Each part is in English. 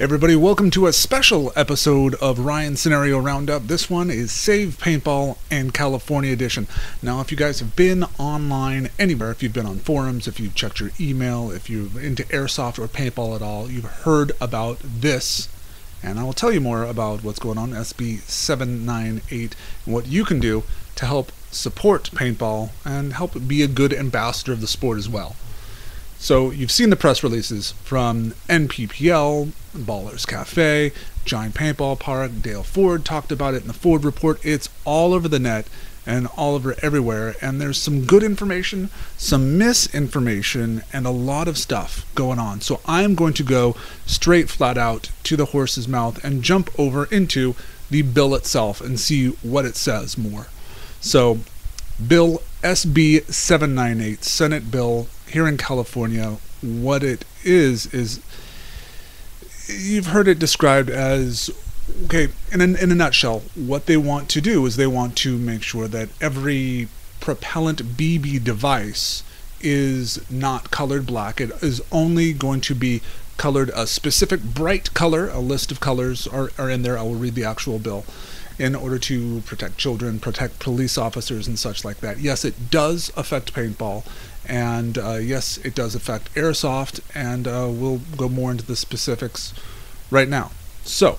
Everybody, welcome to a special episode of Ryan Scenario Roundup. This one is Save Paintball and California Edition. Now, if you guys have been online anywhere, if you've been on forums, if you've checked your email, if you're into airsoft or paintball at all, you've heard about this. And I will tell you more about what's going on SB 798 and what you can do to help support paintball and help be a good ambassador of the sport as well. So you've seen the press releases from NPPL, Ballers Cafe, Giant Paintball Park, Dale Ford talked about it in the Ford report. It's all over the net and all over everywhere. And there's some good information, some misinformation, and a lot of stuff going on. So I'm going to go straight flat out to the horse's mouth and jump over into the bill itself and see what it says more. So, Bill SB 798, Senate Bill here in California, what it is is you've heard it described as okay in a, in a nutshell what they want to do is they want to make sure that every propellant bb device is not colored black. It is only going to be colored a specific bright color. A list of colors are, are in there. I will read the actual bill in order to protect children, protect police officers, and such like that. Yes, it does affect paintball, and uh, yes, it does affect airsoft, and uh, we'll go more into the specifics right now. So,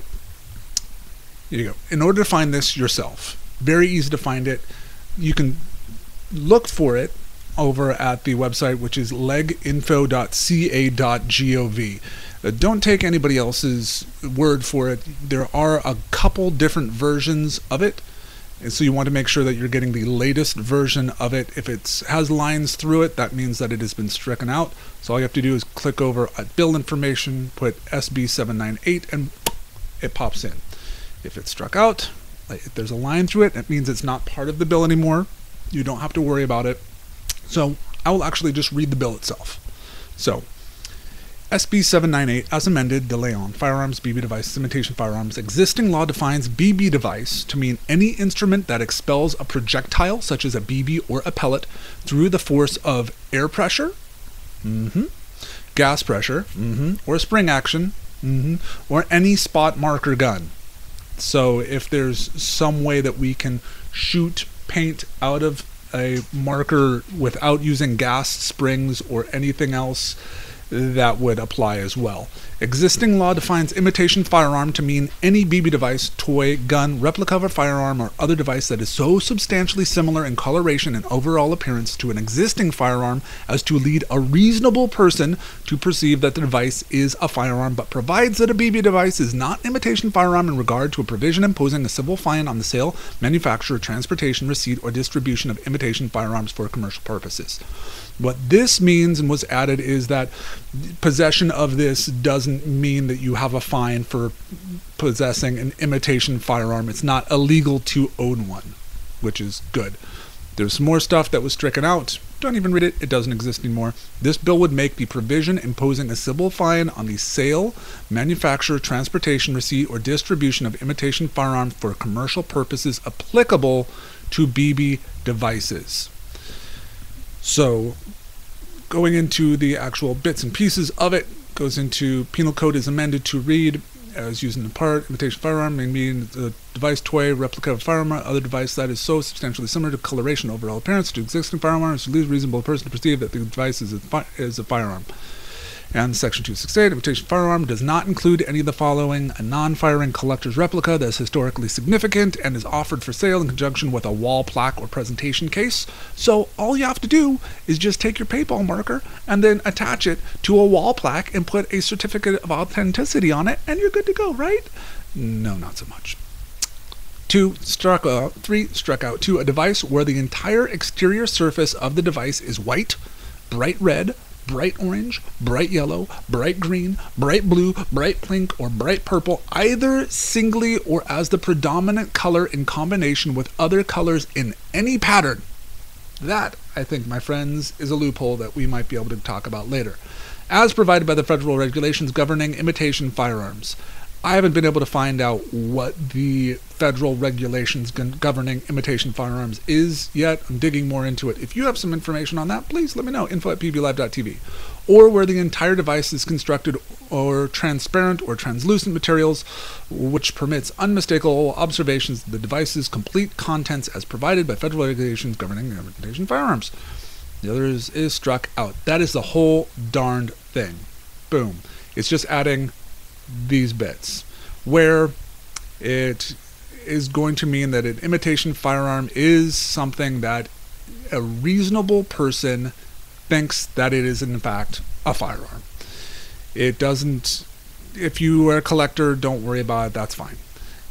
here you go. In order to find this yourself, very easy to find it. You can look for it over at the website, which is leginfo.ca.gov. Uh, don't take anybody else's word for it. There are a couple different versions of it. And so you want to make sure that you're getting the latest version of it. If it has lines through it, that means that it has been stricken out. So all you have to do is click over at bill information, put SB798, and it pops in. If it's struck out, if there's a line through it, that means it's not part of the bill anymore. You don't have to worry about it. So I will actually just read the bill itself. So SB 798, as amended, de Leon, firearms, BB devices, imitation firearms. Existing law defines BB device to mean any instrument that expels a projectile, such as a BB or a pellet, through the force of air pressure, mm-hmm, gas pressure, mm-hmm, or spring action, mm-hmm, or any spot marker gun. So if there's some way that we can shoot paint out of a marker without using gas, springs, or anything else, that would apply as well. Existing law defines imitation firearm to mean any BB device, toy, gun, replica of a firearm, or other device that is so substantially similar in coloration and overall appearance to an existing firearm as to lead a reasonable person to perceive that the device is a firearm, but provides that a BB device is not imitation firearm in regard to a provision imposing a civil fine on the sale, manufacture, transportation, receipt, or distribution of imitation firearms for commercial purposes. What this means and was added is that possession of this doesn't mean that you have a fine for possessing an imitation firearm. It's not illegal to own one, which is good. There's some more stuff that was stricken out. Don't even read it, it doesn't exist anymore. This bill would make the provision imposing a civil fine on the sale, manufacture, transportation, receipt, or distribution of imitation firearms for commercial purposes applicable to BB devices. So, going into the actual bits and pieces of it, goes into penal code is amended to read as used in the part, imitation firearm, may mean the device, toy, replica of firearm, other device that is so substantially similar to coloration, overall appearance to existing firearms to lead reasonable person to perceive that the device is a, is a firearm. And Section 268, imitation firearm does not include any of the following a non firing collector's replica that is historically significant and is offered for sale in conjunction with a wall plaque or presentation case. So all you have to do is just take your paintball marker and then attach it to a wall plaque and put a certificate of authenticity on it, and you're good to go, right? No, not so much. Two, struck out, three, struck out. Two, a device where the entire exterior surface of the device is white, bright red, bright orange, bright yellow, bright green, bright blue, bright pink, or bright purple, either singly or as the predominant color in combination with other colors in any pattern. That, I think, my friends, is a loophole that we might be able to talk about later. As provided by the federal regulations governing imitation firearms. I haven't been able to find out what the federal regulations governing imitation firearms is yet. I'm digging more into it. If you have some information on that, please let me know. Info at pblive.tv. Or where the entire device is constructed or transparent or translucent materials, which permits unmistakable observations of the device's complete contents as provided by federal regulations governing imitation firearms. The other is, is struck out. That is the whole darned thing. Boom. It's just adding these bits, where it is going to mean that an imitation firearm is something that a reasonable person thinks that it is in fact a firearm. It doesn't, if you are a collector, don't worry about it, that's fine.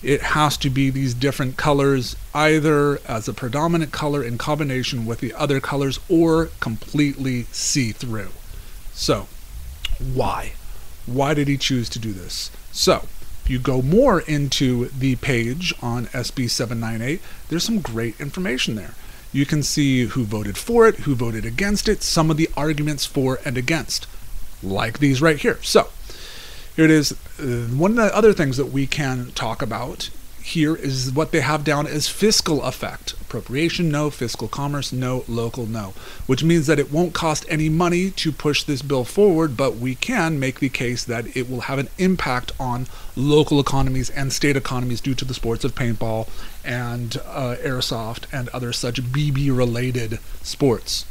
It has to be these different colors, either as a predominant color in combination with the other colors or completely see through. So, why? Why did he choose to do this? So, if you go more into the page on SB 798, there's some great information there. You can see who voted for it, who voted against it, some of the arguments for and against, like these right here. So, here it is. Uh, one of the other things that we can talk about here is what they have down as fiscal effect. Appropriation, no. Fiscal commerce, no. Local, no. Which means that it won't cost any money to push this bill forward, but we can make the case that it will have an impact on local economies and state economies due to the sports of paintball and uh, airsoft and other such BB related sports.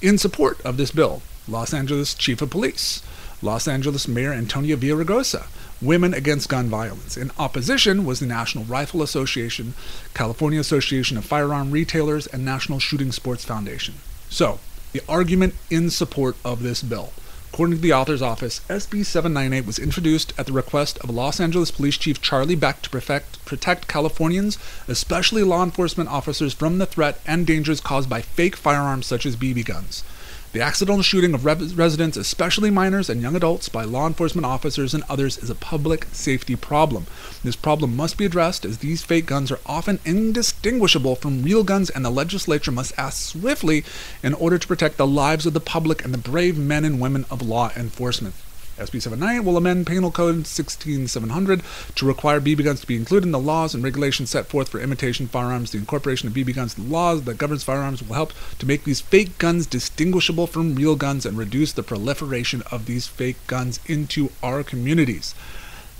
In support of this bill, Los Angeles Chief of Police, Los Angeles Mayor Antonio Villaraigosa, Women Against Gun Violence. In opposition was the National Rifle Association, California Association of Firearm Retailers, and National Shooting Sports Foundation. So, the argument in support of this bill. According to the author's office, SB 798 was introduced at the request of Los Angeles Police Chief Charlie Beck to protect Californians, especially law enforcement officers, from the threat and dangers caused by fake firearms such as BB guns. The accidental shooting of residents, especially minors and young adults, by law enforcement officers and others is a public safety problem. This problem must be addressed as these fake guns are often indistinguishable from real guns, and the legislature must act swiftly in order to protect the lives of the public and the brave men and women of law enforcement. SB 79 will amend Penal Code 16700 to require BB guns to be included in the laws and regulations set forth for imitation firearms. The incorporation of BB guns in the laws that governs firearms will help to make these fake guns distinguishable from real guns and reduce the proliferation of these fake guns into our communities.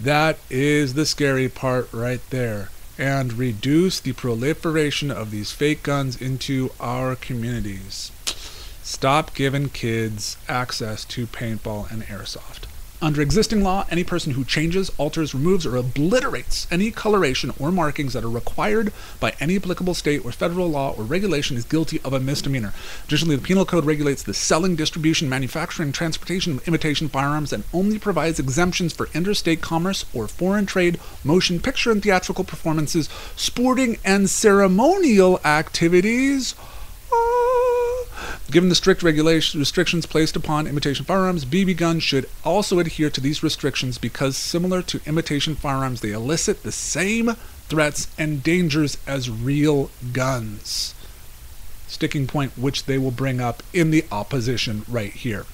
That is the scary part right there. And reduce the proliferation of these fake guns into our communities. Stop giving kids access to paintball and airsoft. Under existing law, any person who changes, alters, removes, or obliterates any coloration or markings that are required by any applicable state or federal law or regulation is guilty of a misdemeanor. Additionally, the Penal Code regulates the selling, distribution, manufacturing, transportation of imitation firearms and only provides exemptions for interstate commerce or foreign trade, motion picture and theatrical performances, sporting and ceremonial activities. Given the strict restrictions placed upon imitation firearms, BB guns should also adhere to these restrictions because, similar to imitation firearms, they elicit the same threats and dangers as real guns. Sticking point, which they will bring up in the opposition right here.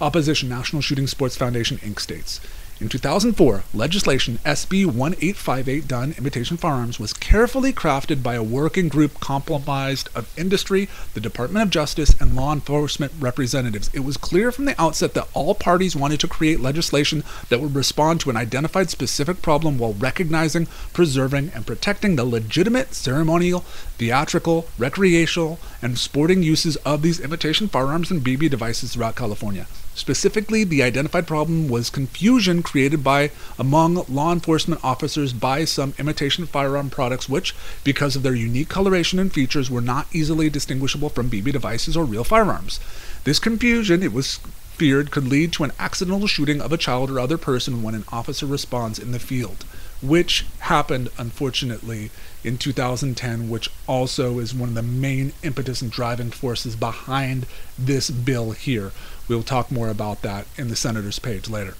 Opposition National Shooting Sports Foundation Inc. states in 2004, legislation SB 1858 done imitation firearms was carefully crafted by a working group comprised of industry, the Department of Justice, and law enforcement representatives. It was clear from the outset that all parties wanted to create legislation that would respond to an identified specific problem while recognizing, preserving, and protecting the legitimate ceremonial, theatrical, recreational, and sporting uses of these imitation firearms and BB devices throughout California. Specifically, the identified problem was confusion created by among law enforcement officers by some imitation firearm products which, because of their unique coloration and features, were not easily distinguishable from BB devices or real firearms. This confusion, it was feared, could lead to an accidental shooting of a child or other person when an officer responds in the field, which happened, unfortunately, in 2010, which also is one of the main impetus and driving forces behind this bill here. We'll talk more about that in the senator's page later.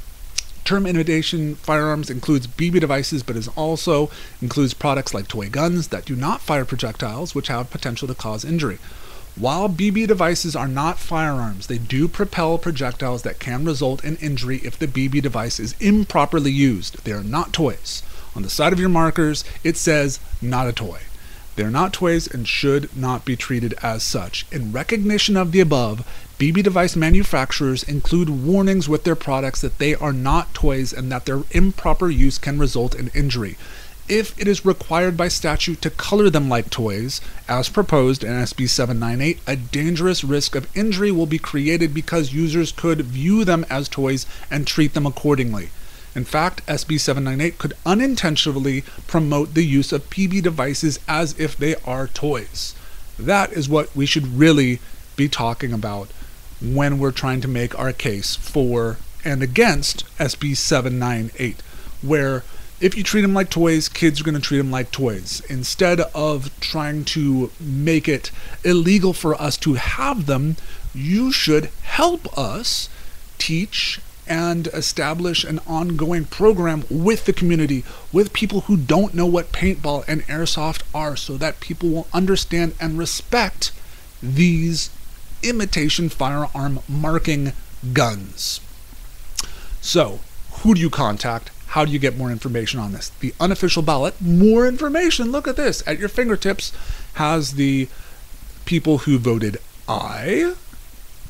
Term imitation firearms includes BB devices, but is also includes products like toy guns that do not fire projectiles, which have potential to cause injury. While BB devices are not firearms, they do propel projectiles that can result in injury if the BB device is improperly used. They are not toys. On the side of your markers, it says not a toy. They're not toys and should not be treated as such. In recognition of the above, BB device manufacturers include warnings with their products that they are not toys and that their improper use can result in injury. If it is required by statute to color them like toys, as proposed in SB 798, a dangerous risk of injury will be created because users could view them as toys and treat them accordingly. In fact, SB 798 could unintentionally promote the use of BB devices as if they are toys. That is what we should really be talking about when we're trying to make our case for and against SB 798, where if you treat them like toys, kids are going to treat them like toys. Instead of trying to make it illegal for us to have them, you should help us teach and establish an ongoing program with the community, with people who don't know what paintball and airsoft are, so that people will understand and respect these imitation firearm marking guns. So, who do you contact? How do you get more information on this? The unofficial ballot, more information, look at this, at your fingertips, has the people who voted aye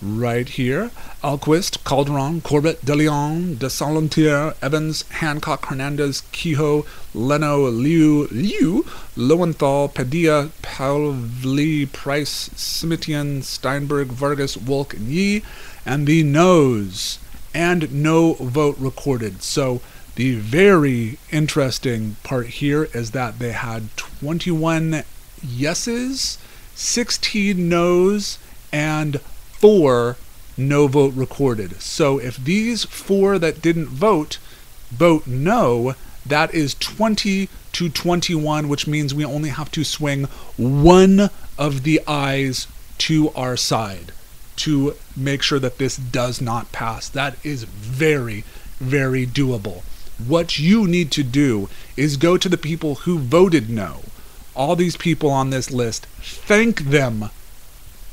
right here. Alquist, Calderon, Corbett, De Leon, DeSaulnier, Evans, Hancock, Hernandez, Kehoe, Leno, Lieu, Liu, Lowenthal, Padilla, Pavley, Price, Simitian, Steinberg, Vargas, Wolk, and and the noes, and no vote recorded. So the very interesting part here is that they had 21 yeses, 16 noes, and four no vote recorded. So if these four that didn't vote vote no, that is 20 to 21, which means we only have to swing one of the ayes to our side to make sure that this does not pass. That is very, very doable. What you need to do is go to the people who voted no. All these people on this list, thank them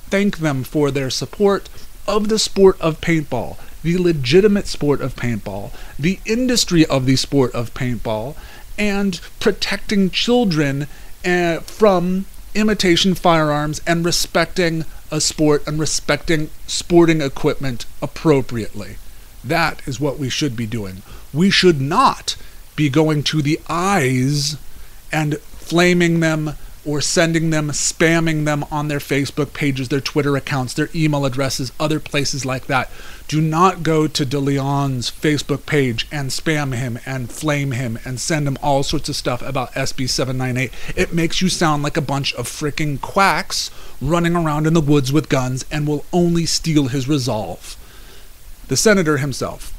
thank them for their support of the sport of paintball, the legitimate sport of paintball, the industry of the sport of paintball, and protecting children uh, from imitation firearms and respecting a sport and respecting sporting equipment appropriately. That is what we should be doing. We should not be going to the ayes and flaming them or sending them, spamming them on their Facebook pages, their Twitter accounts, their email addresses, other places like that. Do not go to De Leon's Facebook page and spam him and flame him and send him all sorts of stuff about SB 798. It makes you sound like a bunch of freaking quacks running around in the woods with guns and will only steel his resolve. The senator himself.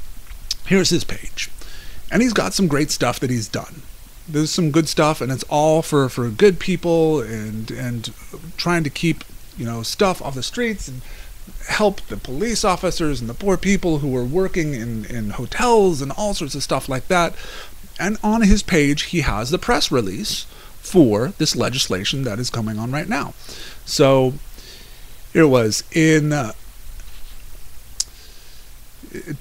Here's his page. And he's got some great stuff that he's done there's some good stuff, and it's all for for good people and and trying to keep you know stuff off the streets and help the police officers and the poor people who are working in in hotels and all sorts of stuff like that. And on his page, he has the press release for this legislation that is coming on right now. So here it was in uh,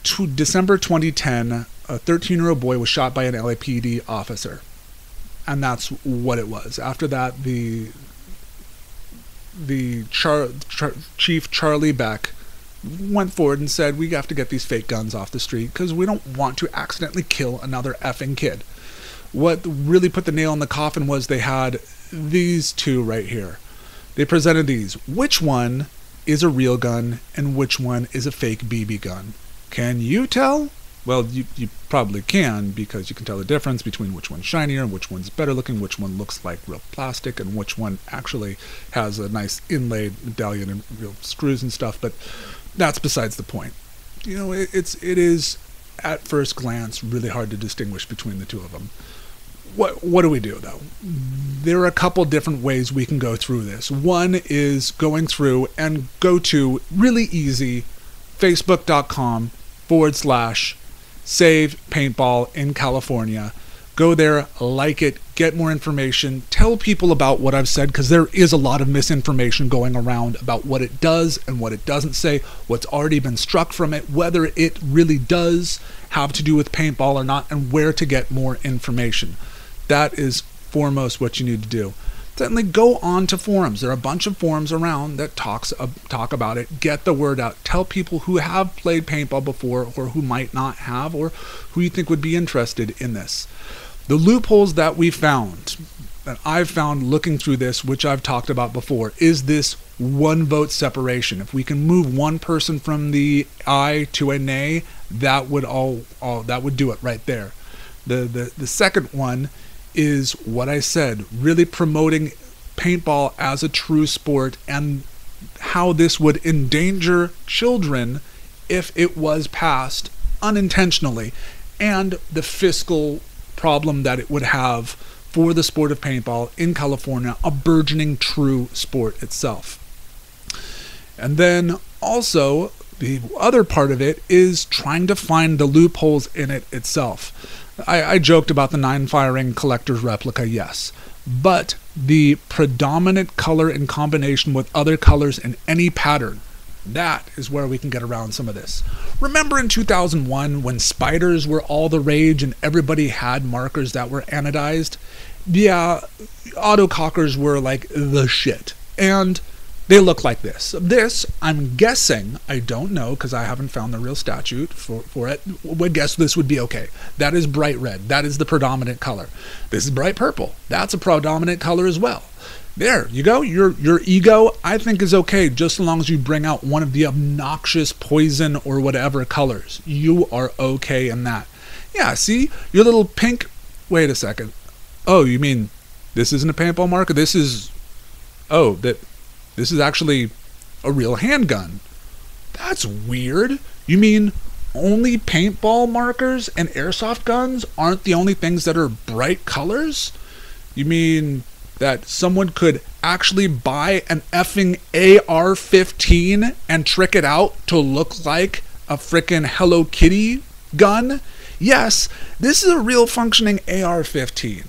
to December 2010. A 13 year old boy was shot by an LAPD officer and that's what it was. After that, the the Char, Char, Chief Charlie Beck went forward and said, "We have to get these fake guns off the street because we don't want to accidentally kill another effing kid." What really put the nail in the coffin was they had these two right here. They presented these. Which one is a real gun and which one is a fake BB gun? Can you tell? Well, you, you probably can because you can tell the difference between which one's shinier and which one's better looking, which one looks like real plastic, and which one actually has a nice inlaid medallion and real screws and stuff. But that's besides the point. You know, it, it's it is at first glance really hard to distinguish between the two of them. What what do we do though? There are a couple different ways we can go through this. One is going through and go to really easy facebook.com forward slash Save Paintball in California. Go there, like it, get more information, tell people about what I've said because there is a lot of misinformation going around about what it does and what it doesn't say, what's already been struck from it, whether it really does have to do with paintball or not, and where to get more information. That is foremost what you need to do certainly go on to forums. There are a bunch of forums around that talks uh, talk about it. Get the word out. Tell people who have played paintball before or who might not have or who you think would be interested in this. The loopholes that we found that I've found looking through this, which I've talked about before, is this one vote separation. If we can move one person from the aye to a nay, that would all, all that would do it right there. The the the second one is what I said, really promoting paintball as a true sport and how this would endanger children if it was passed unintentionally and the fiscal problem that it would have for the sport of paintball in California, a burgeoning true sport itself. And then also, the other part of it is trying to find the loopholes in it itself. I, I joked about the nine firing collector's replica, yes. But the predominant color in combination with other colors in any pattern, that is where we can get around some of this. Remember in 2001 when Spyders were all the rage and everybody had markers that were anodized? Yeah, autocockers were like the shit. And they look like this. This, I'm guessing, I don't know because I haven't found the real statute for, for it, would guess this would be okay. That is bright red. That is the predominant color. This is bright purple. That's a predominant color as well. There you go. Your your ego, I think, is okay just as long as you bring out one of the obnoxious poison or whatever colors. You are okay in that. Yeah, see? Your little pink wait a second. Oh, you mean this isn't a paintball marker? This is oh, that this is actually a real handgun. That's weird. You mean only paintball markers and airsoft guns aren't the only things that are bright colors? You mean that someone could actually buy an effing AR 15 and trick it out to look like a frickin' Hello Kitty gun? Yes, this is a real functioning AR 15.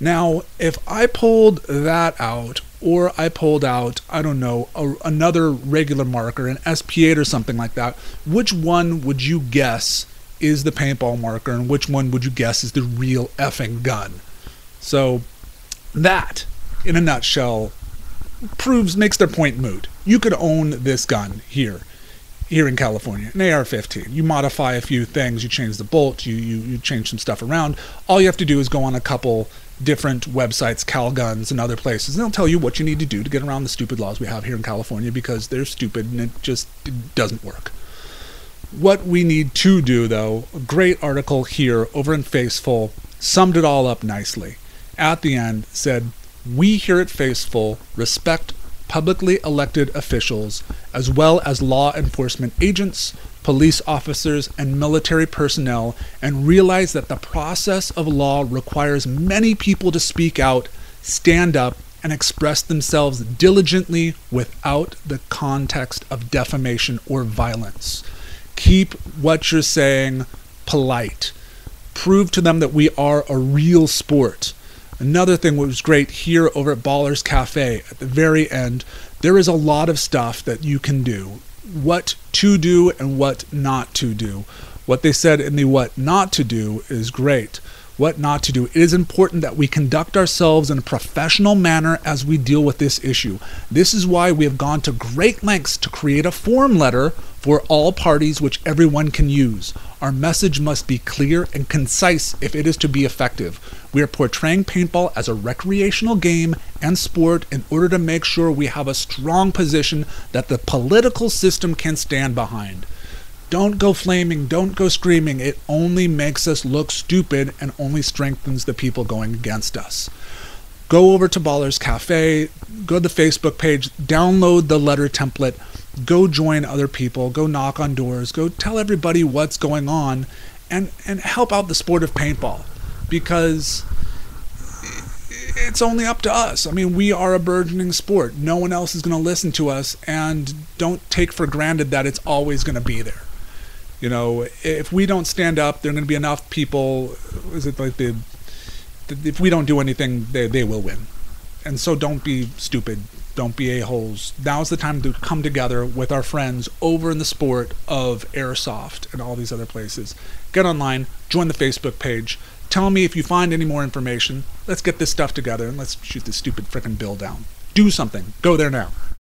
Now, if I pulled that out or I pulled out, I don't know, a, another regular marker, an SP8 or something like that, which one would you guess is the paintball marker and which one would you guess is the real effing gun? So, that, in a nutshell, proves, makes their point moot. You could own this gun here. Here in California, an AR-15. You modify a few things, you change the bolt, you, you you change some stuff around. All you have to do is go on a couple different websites, Calguns and other places, and they'll tell you what you need to do to get around the stupid laws we have here in California because they're stupid and it just it doesn't work. What we need to do, though, a great article here over in Faceful summed it all up nicely. At the end, said, We here at Faceful respect publicly elected officials as well as law enforcement agents, police officers, and military personnel and realize that the process of law requires many people to speak out, stand up, and express themselves diligently without the context of defamation or violence. Keep what you're saying polite. Prove to them that we are a real sport. Another thing was great here over at Ballers Cafe at the very end, there is a lot of stuff that you can do what to do and what not to do. What they said in the what not to do is great. What not to do. It is important that we conduct ourselves in a professional manner as we deal with this issue. This is why we have gone to great lengths to create a form letter for all parties which everyone can use. Our message must be clear and concise if it is to be effective. We are portraying paintball as a recreational game and sport in order to make sure we have a strong position that the political system can stand behind. Don't go flaming, don't go screaming. It only makes us look stupid and only strengthens the people going against us. Go over to Ballers Cafe, go to the Facebook page, download the letter template, go join other people, go knock on doors, go tell everybody what's going on and and help out the sport of paintball because it's only up to us. I mean, we are a burgeoning sport. No one else is going to listen to us and don't take for granted that it's always going to be there. You know, if we don't stand up, there're going to be enough people is it like the if we don't do anything, they they will win. And so don't be stupid. Don't be a holes. Now's the time to come together with our friends over in the sport of airsoft and all these other places. Get online, join the Facebook page. Tell me if you find any more information. Let's get this stuff together and let's shoot this stupid frickin' bill down. Do something. Go there now.